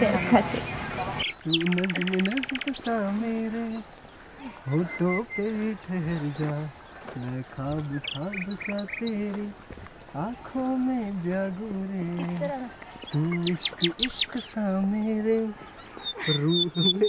Cheers, Kasi. तू नज्म नज्म मेरे होठों पे ठहर जा मैं खाब खाब सा तेरी आँखों में जागू रे तू इश्क इश्क सा मेरे रूह में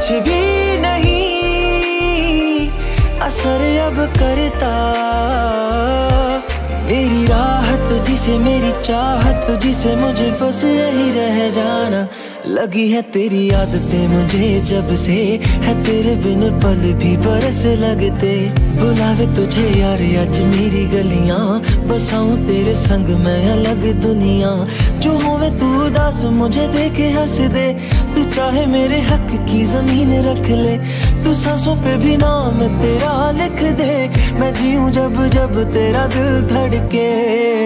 कुछ भी नहीं। असर अब करता। मेरी राहत तुझसे मेरी चाहत तुझसे मुझे बस यही रह जाना। लगी है तेरी आदतें मुझे जब से है तेरे बिन पल भी बरस लगते। बुलावे तुझे यार, आज मेरी गलियाँ बसाऊं तेरे संग मैं अलग दुनिया। जो होवे तू उदास, मुझे देखे हंस दे। तू चाहे मेरे हक की ज़मीन रख ले। तू सांसों पे भी नाम तेरा लिख दे। मैं जीऊं जब जब तेरा दिल धड़के।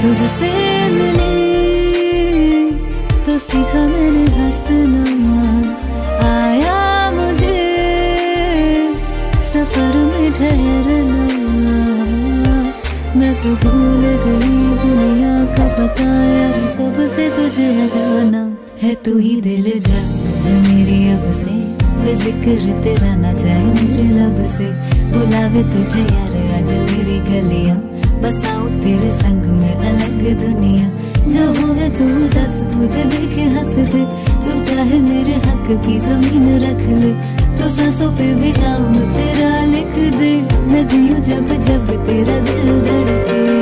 तुझसे मिले तो सीखा मैंने हंसना। आया मुझे सफ़र में ठहरना। मैं तो भूल गई दुनिया का पता जब से तुझे जाना। है तू ही दिल जा, मेरी अब से ज़िक्र तेरा ना जाए। मेरे लब से बुलावे तुझे यार, आज मेरी गलियाँ बसाऊं तेरे संग तू दस मुझे देखे हंस दे तू चाहे मेरे हक की ज़मीन रख ले। तो सांसों पे भी नाम तेरा लिख दे। मैं जीऊ जब जब तेरा दिल धड़के।